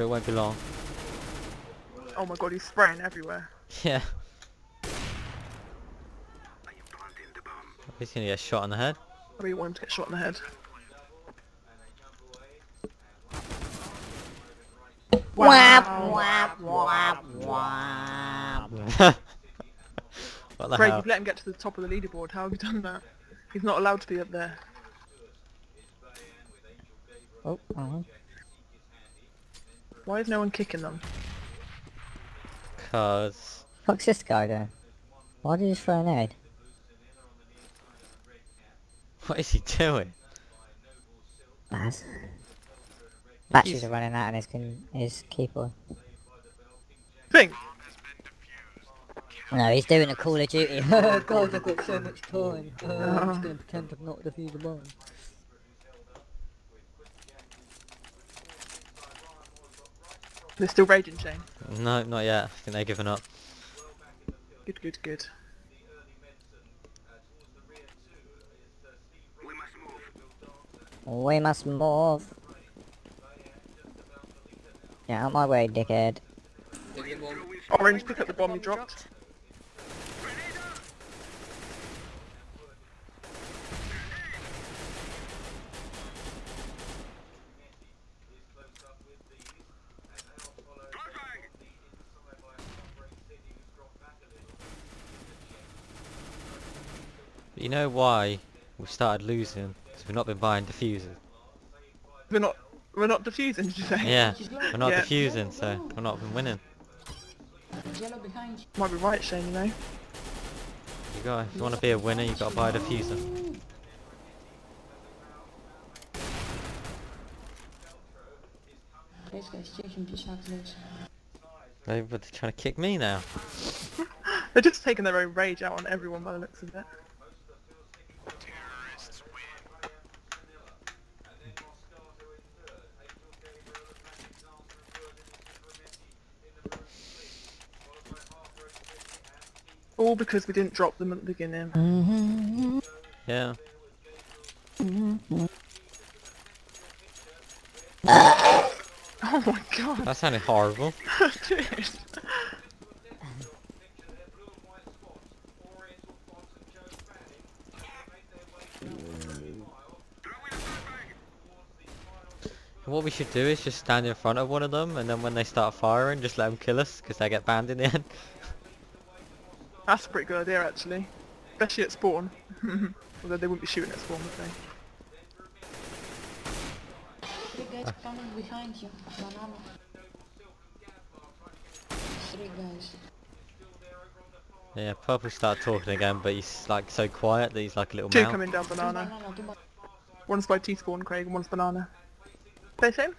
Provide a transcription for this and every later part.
sure it won't be long. Oh my god, he's spraying everywhere. Yeah. He's gonna get shot in the head. I really want him to get shot in the head. Whap, Wow. whap, whap, whap. what the Craig, hell? you've let him get to the top of the leaderboard. How have you done that? He's not allowed to be up there. Oh, wrong one. Why is no one kicking them? Cause Fuck's this guy doing? Why did he throw an egg? what is he doing? Baz. Batteries are running out on his, con- his keyboard. Think! No, he's doing a Call of Duty. oh God, I've got so much time. Uh, I'm just gonna pretend I've not defused the bomb. They're still raging, Shane. No, not yet. I think they're giving up. Good, good, good. We must move. Get out my way, dickhead. Orange, pick up the bomb you dropped. But you know why we started losing? Because we've not been buying diffusers. We're not, we're not defusing, did you say? Yeah, we're not Yeah. diffusing, so we're not been winning. Yellow behind you. Might be right, Shane, you know. You got, if you want to be a winner, You've got to buy a diffuser. Deze guy station pisachteloos. They were trying to kick me now. They're just taking their own rage out on everyone by the looks of it. All because we didn't drop them at the beginning. Mm-hmm. Yeah. Oh my god, That sounded horrible. What we should do is just stand in front of one of them, and then when they start firing, just let them kill us, because they get banned in the end. That's a pretty good idea actually. Especially at spawn. Although they wouldn't be shooting at spawn, would they? Three guys ah. coming behind you. Banana. Three guys. Yeah, Purple start talking again, but he's like so quiet that he's like a little Two mouse. coming down banana. banana, banana. One's by T-spawn, Craig, and one's banana. They same?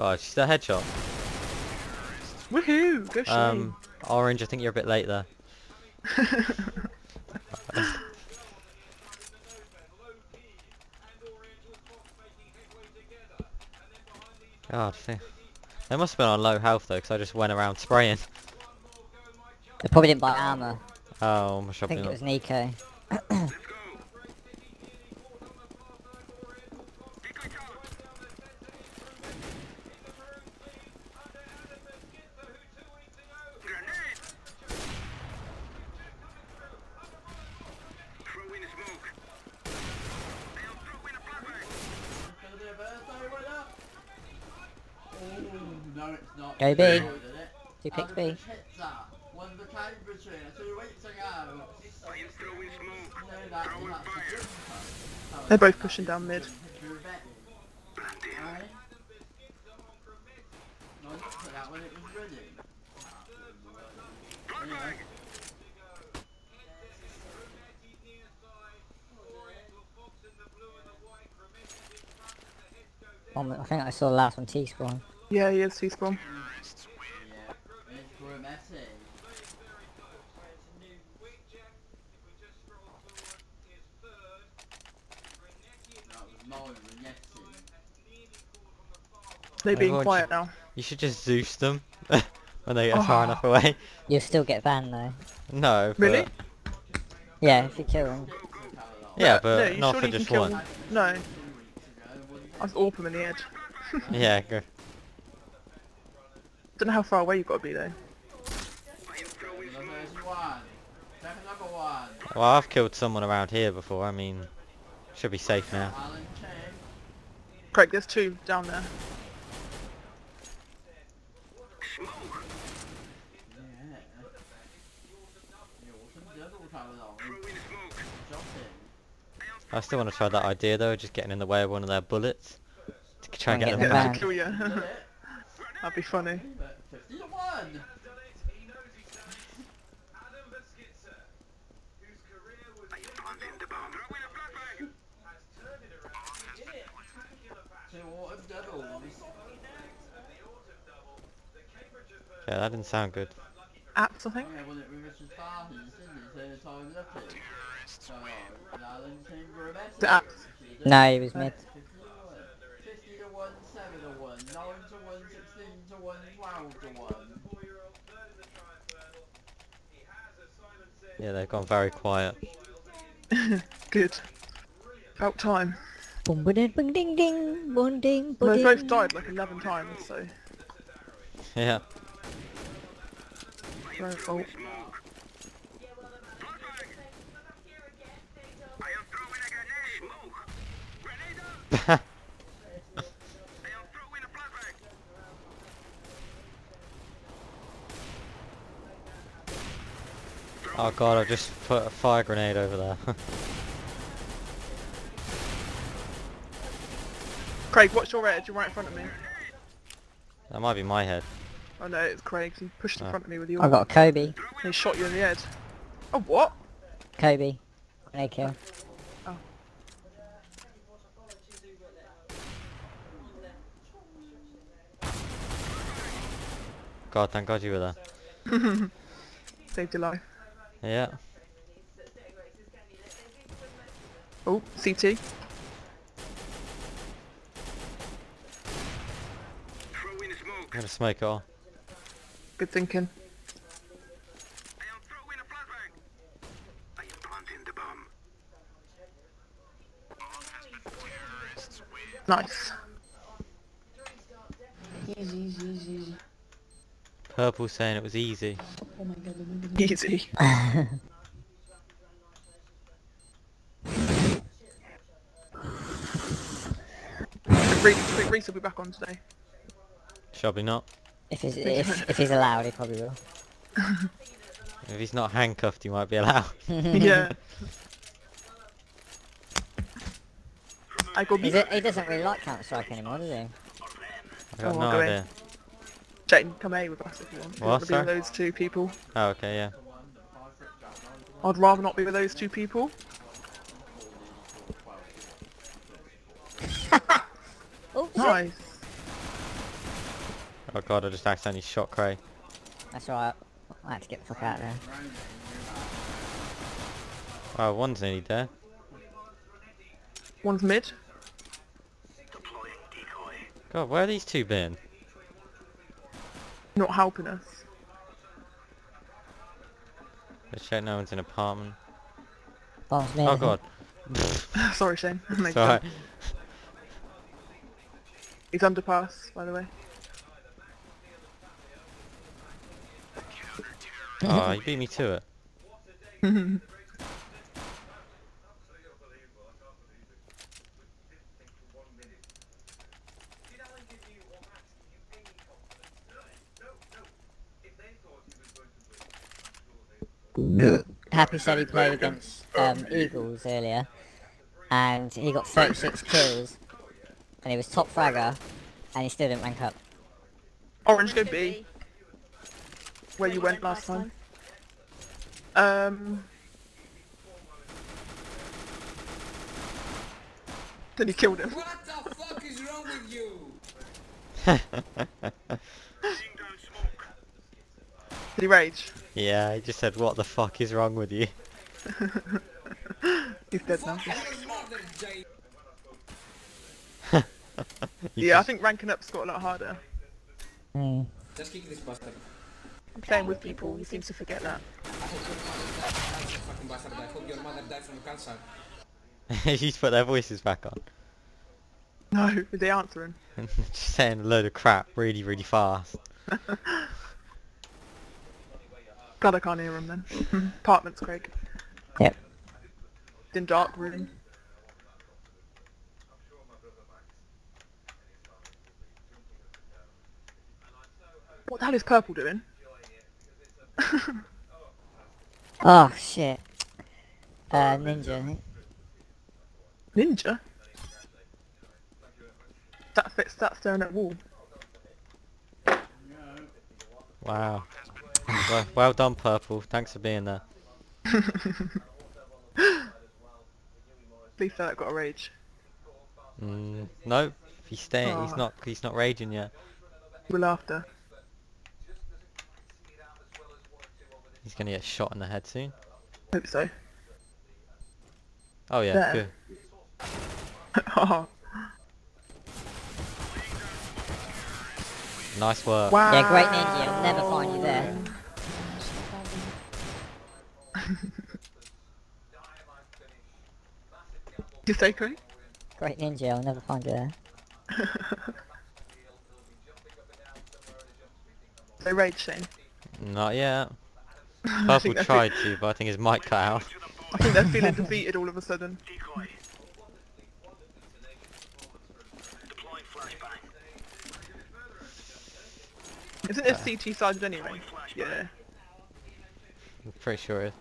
God, she's a headshot. Woohoo! Go Shane! Um, Orange, I think you're a bit late there. God. They must have been on low health though, because I just went around spraying. They probably didn't buy armor. Oh, my I shopping think it not. was Nico. No, it's not. Go B. Recorded it. Two picks Um, B. Pizza. One became between two weeks ago. No, that- that's a good one. They're both pushing down mid. You're a vet. Alright. No, not for that when it was ready. Anyway. One, I think I saw the last one T-spawn. Yeah, he is T-spawn. Yeah. It's for Messi. That was mine with Messi. They're being Everyone quiet now. You should just Zeus them when they get oh. far Oh. enough away. You'll still get banned though. No, but Really? Yeah, if you kill them. Yeah, but you not for can just kill... one. No. I was AWP him in the edge. Yeah, go. Don't know how far away you've got to be though. There's one. Check another one. Well, I've killed someone around here before. I mean, should be safe now. Alan Craig, there's two down there. Yeah. Jo, som død uttaler Jobbing. I still want to try that idea though, just getting in the way of one of their bullets to try and And get get them them back. back. kill you. That'd be funny. But 50 to 1. Two autumn doubles. Yeah, that didn't sound good. Apps, I think. Yeah, well, it was Richard Farhans, didn't it? So time looking. So, Alan Chen Gravetti. The apps. No, he was mid. 50 to 1, 7 to 1, 9 to 1, 16 to 1, 12 to 1. Yeah, they've gone very quiet. Good. About time. Boom, boom, ding, boom, ding, ding, boom, ding, Well, boom, they both died like 11 times, so... Yeah. No oh. fault. oh god, I've just put a fire grenade over there. Craig, what's your edge? You're right in front of me. that might be my head. Oh no, it's Craig. He pushed in Oh. front of me with you. I got a Kobe. And he shot you in the head. Oh, what? Kobe. Grenade kill. Oh. God, thank God you were there. Saved your life. Yeah. Oh, CT. I'm gonna smoke it all. Good thinking. Nice. Easy, easy, easy, easy. Purple saying it was easy. Oh my god, my god. Easy. Reese, think Reese will be back on today. Probably not. If he's, if, if he's allowed, he probably will. If he's not handcuffed, he might be allowed. yeah. I got He's he doesn't really like Counter Strike anymore, does he? I've got Oh, no I'll in. idea. Jane, come A with us if you want. You What, want to be with those two people. Oh, okay, yeah. I'd rather not be with those two people. Oops. Nice. Oh god, I just accidentally shot Cray. That's alright. I had to get the fuck out of there. Oh, one's nearly there. One's mid. God, where are these two been? Not helping us. Let's check no one's in apartment. Bombs oh, mid. Oh god. Sorry, Shane. Makes It's alright. sense. He's underpass, by the way. Oh, you beat me to it. Happy said he played against um, Eagles earlier, and he got 36 kills, and he was top fragger, and he still didn't rank up. Orange, go B. Where you went last time. Um. Then he killed him. What the fuck is wrong with you? Did he rage? yeah, he just said, what the fuck is wrong with you? He's dead now. Fuck your mother, Jay. You Yeah, I think ranking up's got a lot harder. Hmm. Just kick this bastard. Playing with people, you seem to forget that. I hope your mother dies. Fucking bastard. I hope your mother died from cancer. you just put their voices back on. No, are they answering? Just saying a load of crap really, really fast. Glad I can't hear them then. Apartments, Craig. Yep. In dark room. What the hell is purple doing? Oh shit. Uh, ninja. I think. Ninja? That fits that staring at wall. Wow. well, well done, Purple. Thanks for being there. Please say that got a rage. Mm, no, he's staying. He's not. He's not raging yet. With laughter. He's gonna get shot in the head soon. Hope so. Oh yeah, There. good. oh, Nice work. wow. Yeah, great ninja. I'll never find you there. You say Craig? Great ninja. I'll never find you there. So rage Shane. Not yet. Purple tried to, but I think his mic cut out. I think they're feeling defeated all of a sudden. Isn't it uh. CT sided anyway? Yeah. I'm pretty sure it.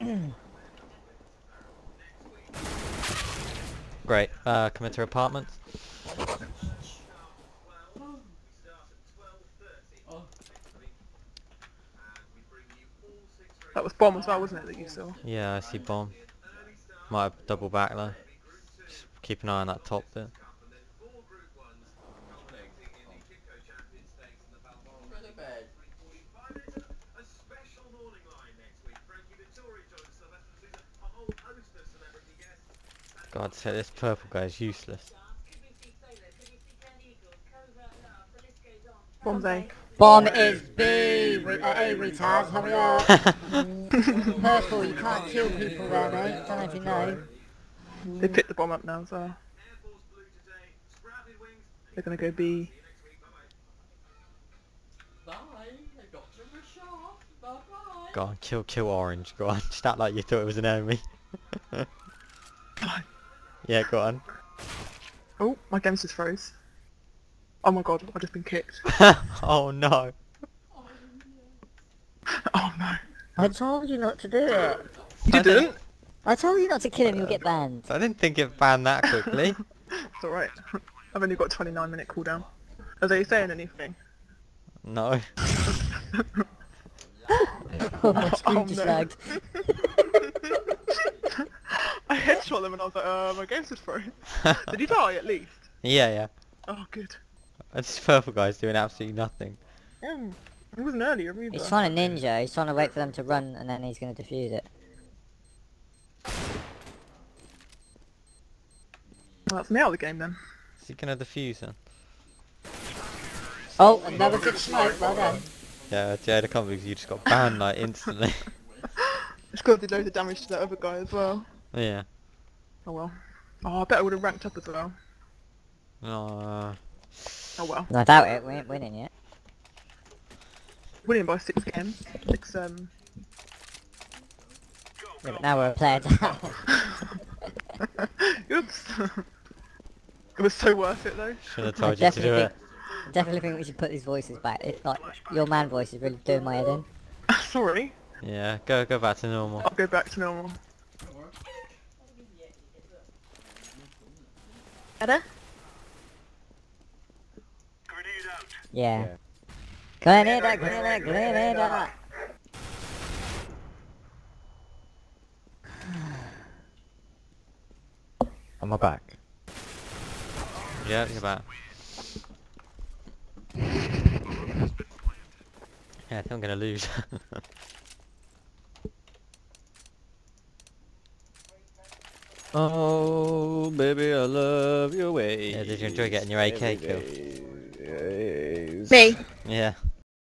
Great. Uh, come into apartments. That was bomb as well, wasn't it, that you saw? Yeah, I see bomb. Might have double back though. Just keep an eye on that top bit. God, so this purple guy is useless. Bomb's A. Bomb is B. Re- uh, A retard. Hurry up. Purple. You can't kill people there, mate. Don't know if you know. They picked the bomb up now as well. They're gonna go B. Bye. I got you a shot. Bye bye. Go on, kill, kill orange. Go on, just act like you thought it was an enemy. yeah, go on. Oh, my game's just froze. Oh my god, I've just been kicked. oh no. oh no. I told you not to do it. You I didn't? I told you not to kill him. You'll get uh, banned. I didn't think it banned that quickly. It's alright. I've only got 29 minute cooldown. Are they saying anything? no. Oh, my screen Oh, just no. lagged. I headshot them and I was like, uh, my game's just froze. Did he die at least? Yeah, yeah. Oh, good. This purple guy's doing absolutely nothing. Um, it wasn't earlier either. He's trying to ninja. He's trying to wait for them to run, and then he's going to defuse it. Well, that's me out of the game then. Is he gonna defuse then? Oh, another good smoke. Well done. Yeah, yeah, the can't believe you just got banned like instantly. It's got to do loads of damage to that other guy as well. Yeah. Oh well. Oh, I bet I would have ranked up as well. Uh, Oh well. I doubt it. We ain't winning yet. Winning by six games. Six, um... Yeah, but now we're a player down. Oops. it was so worth it though. should have I told you to do definitely it. think, definitely think we should put these voices back. It, like your man voice is really doing my head in. Sorry. Yeah, go go back to normal. I'll go back to normal. Better? Yeah. Grenada, grenada, grenada. On my back. Yeah, you're back. Yeah, I think I'm gonna lose. Oh, baby, I love your way. Yeah, did you enjoy getting your AK kill? Yeah, Me. Yeah.